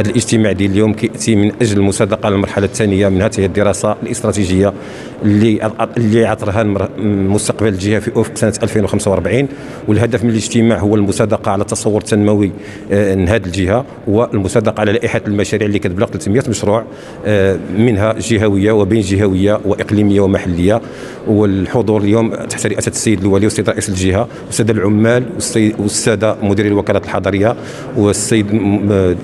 هذا الاجتماع ديال اليوم كيأتي من أجل المصادقة على المرحلة الثانية من هذه الدراسة الاستراتيجية اللي اللي عطرها مستقبل الجهة في افق سنة 2045 والهدف من الاجتماع هو المصادقة على تصور تنموي لهذه الجهة والمصادقة على لائحة المشاريع اللي كتبلغ 300 مشروع منها جهوية وبين جهوية وإقليمية ومحلية والحضور اليوم تحت رئاسة السيد الوالي والسيد رئيس الجهة والساده العمال والسادة مديري الوكالات الحضرية والسيد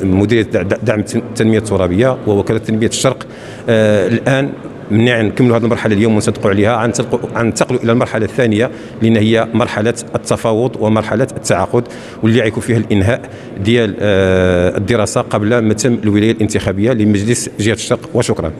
مدير دعم التنميه الترابية ووكاله تنمية الشرق. آه الآن من نكملوا هذه المرحلة اليوم ونصدقوا عليها غننتقلوا إلى المرحلة الثانية لأن هي مرحلة التفاوض ومرحلة التعاقد واللي غيكون فيها الإنهاء ديال آه الدراسة قبل ما تم الولاية الانتخابية لمجلس جهة الشرق. وشكرا.